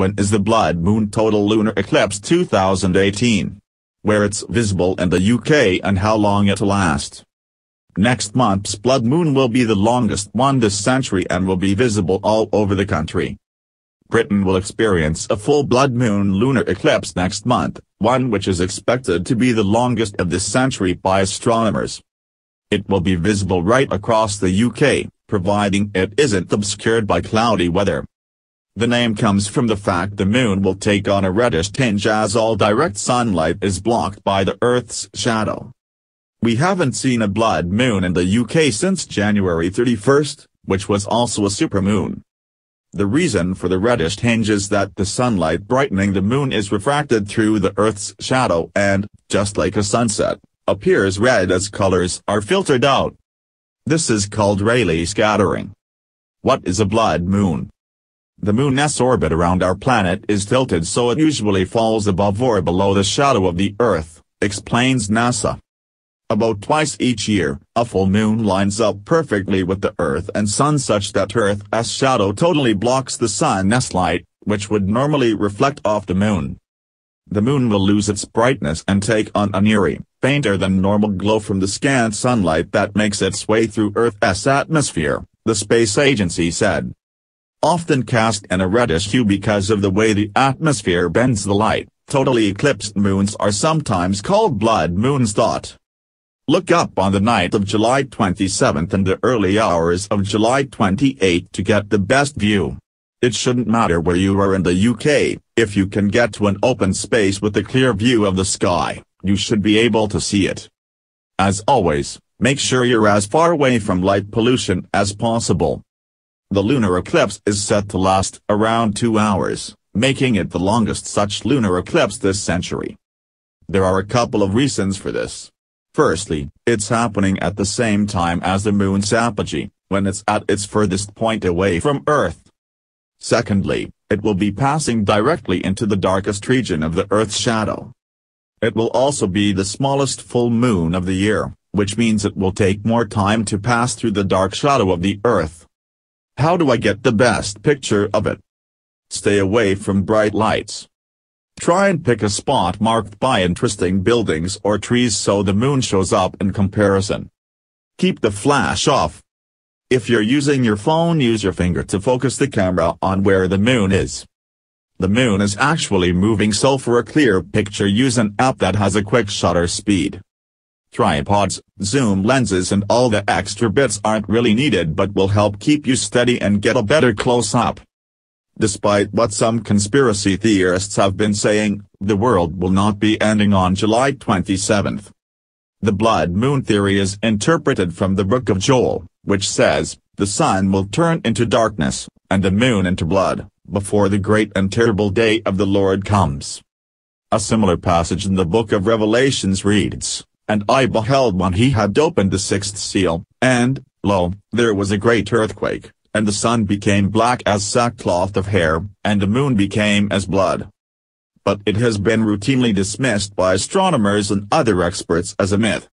when is the blood moon total lunar eclipse 2018? Where it's visible in the UK and how long it'll last. Next month's blood moon will be the longest one this century and will be visible all over the country. Britain will experience a full blood moon lunar eclipse next month, one which is expected to be the longest of this century by astronomers. It will be visible right across the UK, providing it isn't obscured by cloudy weather. The name comes from the fact the moon will take on a reddish tinge as all direct sunlight is blocked by the Earth's shadow. We haven't seen a blood moon in the UK since January 31st, which was also a supermoon. The reason for the reddish tinge is that the sunlight brightening the moon is refracted through the Earth's shadow and, just like a sunset, appears red as colors are filtered out. This is called Rayleigh scattering. What is a blood moon? The moon's orbit around our planet is tilted so it usually falls above or below the shadow of the Earth, explains NASA. About twice each year, a full moon lines up perfectly with the Earth and Sun such that Earth's shadow totally blocks the Sun's light, which would normally reflect off the moon. The moon will lose its brightness and take on an eerie, fainter than normal glow from the scant sunlight that makes its way through Earth's atmosphere, the space agency said often cast in a reddish hue because of the way the atmosphere bends the light. Totally eclipsed moons are sometimes called blood moons. Look up on the night of July 27 and the early hours of July 28 to get the best view. It shouldn't matter where you are in the UK, if you can get to an open space with a clear view of the sky, you should be able to see it. As always, make sure you're as far away from light pollution as possible. The lunar eclipse is set to last around two hours, making it the longest such lunar eclipse this century. There are a couple of reasons for this. Firstly, it's happening at the same time as the moon's apogee, when it's at its furthest point away from Earth. Secondly, it will be passing directly into the darkest region of the Earth's shadow. It will also be the smallest full moon of the year, which means it will take more time to pass through the dark shadow of the Earth. How do I get the best picture of it? Stay away from bright lights. Try and pick a spot marked by interesting buildings or trees so the moon shows up in comparison. Keep the flash off. If you're using your phone use your finger to focus the camera on where the moon is. The moon is actually moving so for a clear picture use an app that has a quick shutter speed. Tripods, zoom lenses and all the extra bits aren't really needed but will help keep you steady and get a better close-up. Despite what some conspiracy theorists have been saying, the world will not be ending on July 27. The blood moon theory is interpreted from the book of Joel, which says, the sun will turn into darkness, and the moon into blood, before the great and terrible day of the Lord comes. A similar passage in the book of Revelations reads, and I beheld when he had opened the sixth seal, and, lo, there was a great earthquake, and the sun became black as sackcloth of hair, and the moon became as blood. But it has been routinely dismissed by astronomers and other experts as a myth.